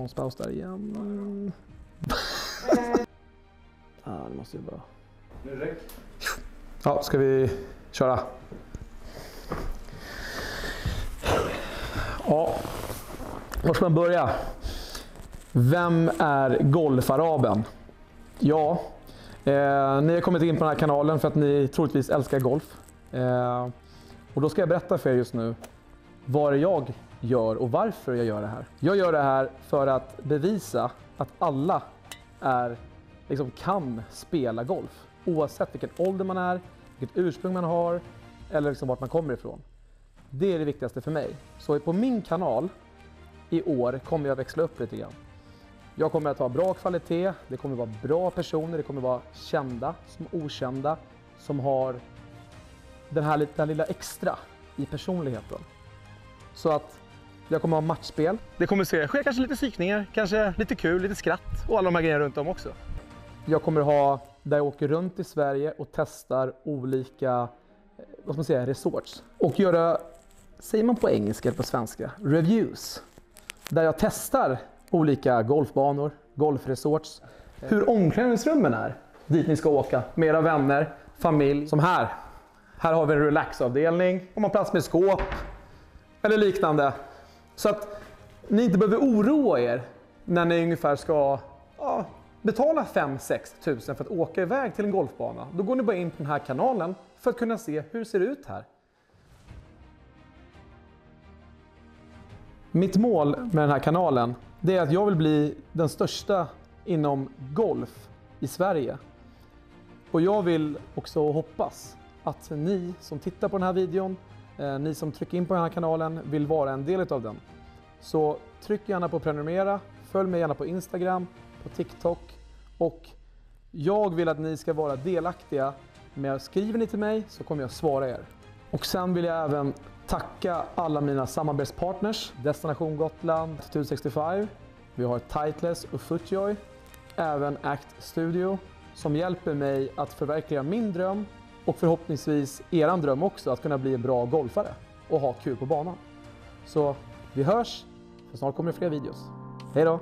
konstpaus där igen. ah, det måste ju bara... Nu räcker Ja, ska vi köra? Ja, var ska man börja? Vem är golfaraben? Ja, eh, ni har kommit in på den här kanalen för att ni troligtvis älskar golf. Eh, och då ska jag berätta för er just nu vad jag gör och varför jag gör det här. Jag gör det här för att bevisa att alla är, liksom, kan spela golf. Oavsett vilken ålder man är, vilket ursprung man har eller liksom vart man kommer ifrån. Det är det viktigaste för mig. Så på min kanal i år kommer jag växla upp lite grann. Jag kommer att ha bra kvalitet, det kommer vara bra personer, det kommer vara kända som okända som har den här lilla, lilla extra i personligheten. Så att jag kommer ha matchspel. Det kommer ske, ske kanske lite psykningar, kanske lite kul, lite skratt och alla de här grejerna runt om också. Jag kommer ha där jag åker runt i Sverige och testar olika eh, vad ska man säga, resorts. Och göra, säger man på engelska eller på svenska, reviews. Där jag testar olika golfbanor, golfresorts, hur omklädningsrummen är dit ni ska åka med era vänner, familj. Som här. Här har vi en relaxavdelning, om man plats med skåp eller liknande. Så att ni inte behöver oroa er när ni ungefär ska ja, betala 5-6 tusen för att åka iväg till en golfbana. Då går ni bara in på den här kanalen för att kunna se hur det ser ut här. Mitt mål med den här kanalen det är att jag vill bli den största inom golf i Sverige. Och jag vill också hoppas att ni som tittar på den här videon, Eh, ni som trycker in på den här kanalen vill vara en del av den. Så tryck gärna på prenumerera, följ mig gärna på Instagram, på TikTok och jag vill att ni ska vara delaktiga med skriver ni till mig så kommer jag svara er. Och sen vill jag även tacka alla mina samarbetspartners. Destination Gotland, 1065. Vi har Titles och Footjoy. Även Act Studio som hjälper mig att förverkliga min dröm och förhoppningsvis eran dröm också att kunna bli en bra golfare och ha kul på banan. Så vi hörs, för snart kommer det fler videos. Hej då!